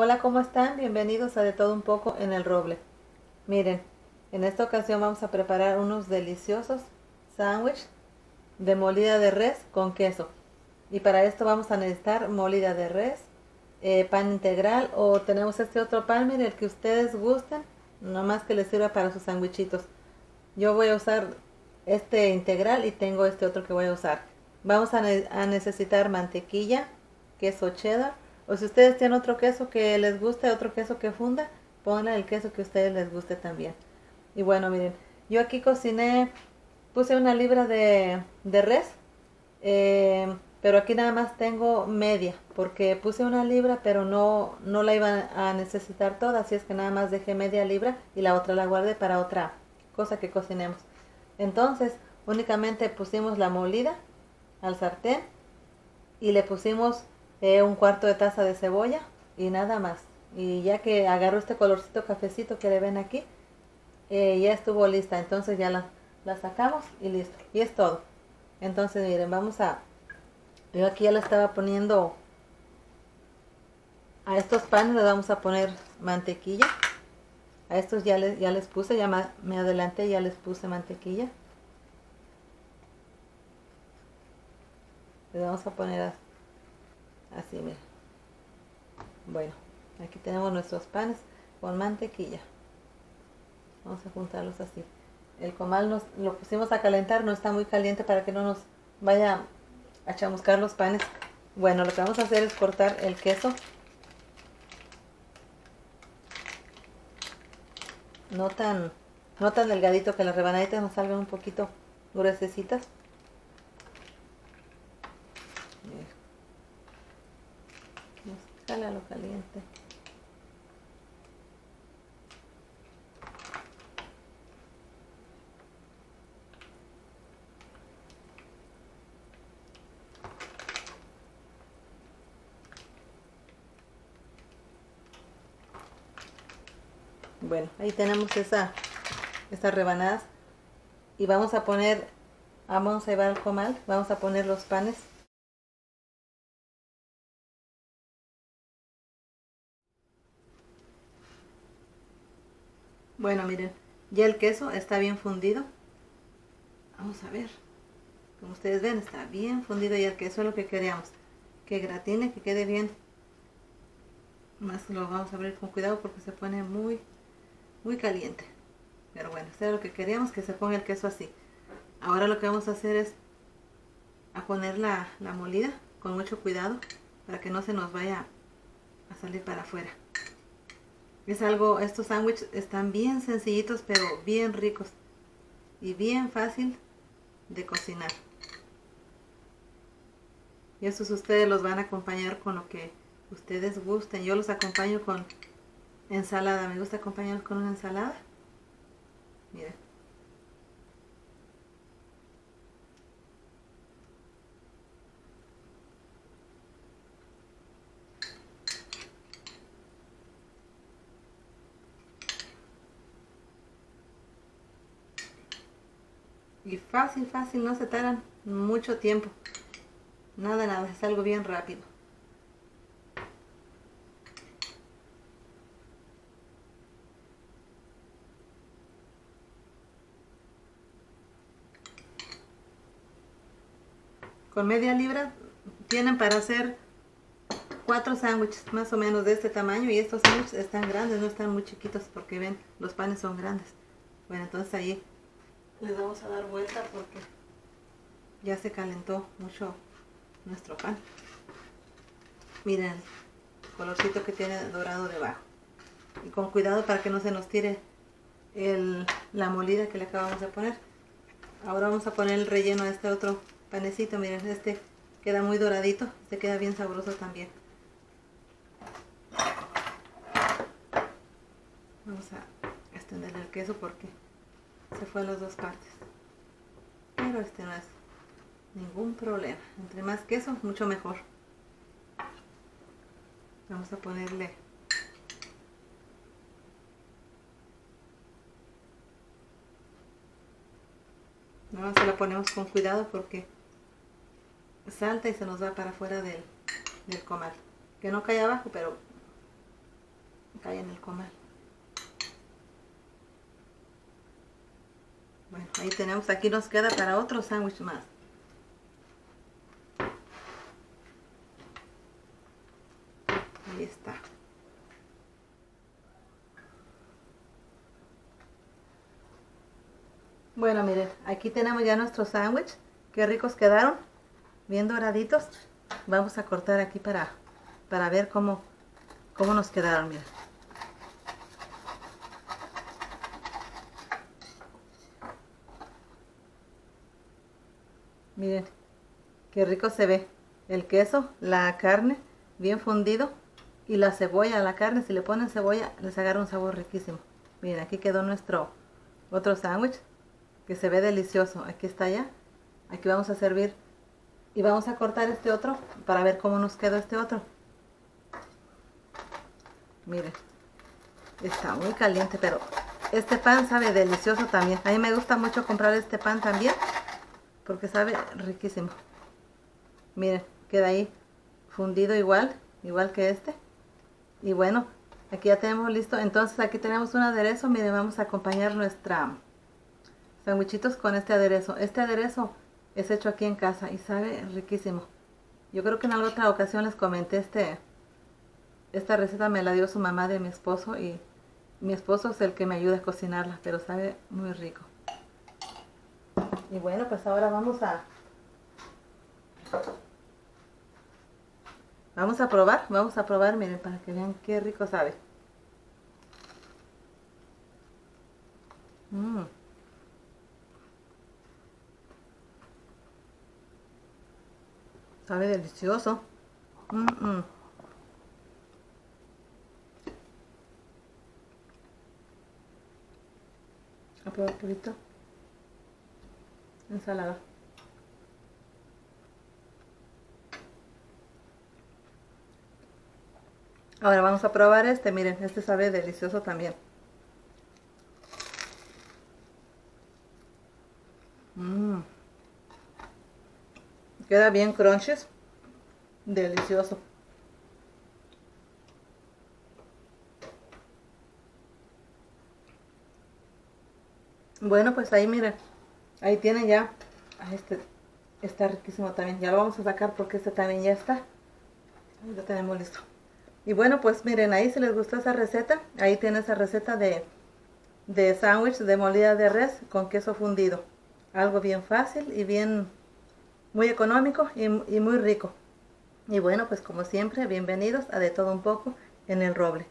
Hola, ¿cómo están? Bienvenidos a De Todo Un Poco en el Roble. Miren, en esta ocasión vamos a preparar unos deliciosos sándwiches de molida de res con queso. Y para esto vamos a necesitar molida de res, eh, pan integral o tenemos este otro pan, miren, el que ustedes gusten, nomás que les sirva para sus sándwichitos. Yo voy a usar este integral y tengo este otro que voy a usar. Vamos a, a necesitar mantequilla, queso cheddar, o si ustedes tienen otro queso que les guste, otro queso que funda, pongan el queso que a ustedes les guste también. Y bueno, miren, yo aquí cociné, puse una libra de, de res, eh, pero aquí nada más tengo media, porque puse una libra, pero no, no la iba a necesitar toda, así es que nada más dejé media libra y la otra la guardé para otra cosa que cocinemos. Entonces, únicamente pusimos la molida al sartén y le pusimos eh, un cuarto de taza de cebolla y nada más. Y ya que agarró este colorcito cafecito que le ven aquí, eh, ya estuvo lista. Entonces ya la, sacamos y listo. Y es todo. Entonces miren, vamos a... Yo aquí ya le estaba poniendo... A estos panes le vamos a poner mantequilla. A estos ya les, ya les puse, ya me adelanté, ya les puse mantequilla. Le vamos a poner así, miren. Bueno, aquí tenemos nuestros panes con mantequilla. Vamos a juntarlos así. El comal nos lo pusimos a calentar, no está muy caliente para que no nos vaya a chamuscar los panes. Bueno, lo que vamos a hacer es cortar el queso. No tan, no tan delgadito que las rebanaditas nos salgan un poquito gruesecitas. Nos lo caliente. Bueno, ahí tenemos esa, estas rebanadas. Y vamos a poner, vamos a llevar al comal, vamos a poner los panes. Bueno, miren, ya el queso está bien fundido. Vamos a ver. Como ustedes ven, está bien fundido ya el queso es lo que queríamos. Que gratine, que quede bien. Más lo vamos a abrir con cuidado porque se pone muy muy caliente. Pero bueno, esto es lo que queríamos, que se ponga el queso así. Ahora lo que vamos a hacer es a poner la, la molida con mucho cuidado para que no se nos vaya a salir para afuera. Es algo, estos sándwiches están bien sencillitos pero bien ricos y bien fácil de cocinar. Y estos ustedes los van a acompañar con lo que ustedes gusten. Yo los acompaño con Ensalada, me gusta acompañar con una ensalada. Mira. Y fácil, fácil, no se tardan mucho tiempo. Nada, nada, es algo bien rápido. con media libra tienen para hacer cuatro sándwiches más o menos de este tamaño y estos sándwiches están grandes, no están muy chiquitos porque ven, los panes son grandes. Bueno, entonces ahí les vamos a dar vuelta porque ya se calentó mucho nuestro pan. Miren el colorcito que tiene dorado debajo. Y con cuidado para que no se nos tire la molida que le acabamos de poner. Ahora vamos a poner el relleno a este otro panecito, miren, este queda muy doradito, este queda bien sabroso también. Vamos a extenderle el queso porque se fue a las dos partes. Pero este no es ningún problema. Entre más queso, mucho mejor. Vamos a ponerle no se lo ponemos con cuidado porque salta y se nos va para afuera del, del comal. Que no cae abajo, pero acá en el comal. Ahí tenemos, aquí nos queda para otro sándwich más. Ahí está. Bueno, miren, aquí tenemos ya nuestro sándwich. Qué ricos quedaron. Bien doraditos. Vamos a cortar aquí para, para ver cómo, cómo nos quedaron, miren. Miren, qué rico se ve. El queso, la carne, bien fundido. Y la cebolla, la carne, si le ponen cebolla, les agarra un sabor riquísimo. Miren, aquí quedó nuestro otro sándwich, que se ve delicioso. Aquí está ya. Aquí vamos a servir. Y vamos a cortar este otro para ver cómo nos quedó este otro. Miren, está muy caliente, pero este pan sabe delicioso también. A mí me gusta mucho comprar este pan también porque sabe riquísimo. Miren, queda ahí fundido igual, igual que este. Y bueno, aquí ya tenemos listo. Entonces aquí tenemos un aderezo. Miren, vamos a acompañar nuestra sandwichitos con este aderezo. Este aderezo es hecho aquí en casa y sabe riquísimo. Yo creo que en alguna otra ocasión les comenté este, esta receta me la dio su mamá de mi esposo y mi esposo es el que me ayuda a cocinarla, pero sabe muy rico. Y bueno, pues ahora vamos a... Vamos a probar, vamos a probar, miren, para que vean qué rico sabe. Mm. Sabe delicioso. Mm -mm. A probar poquito ensalada. Ahora vamos a probar este, miren, este sabe delicioso también. Mmm. Queda bien crunches. Delicioso. Bueno, pues ahí miren. Ahí tienen ya. Este está riquísimo también. Ya lo vamos a sacar porque este también ya está. Lo tenemos listo. Y bueno, pues miren, ahí si les gustó esa receta, ahí tiene esa receta de, de sándwich de molida de res con queso fundido. Algo bien fácil y bien, muy económico y muy rico. Y bueno, pues como siempre, bienvenidos a De Todo Un Poco en el Roble.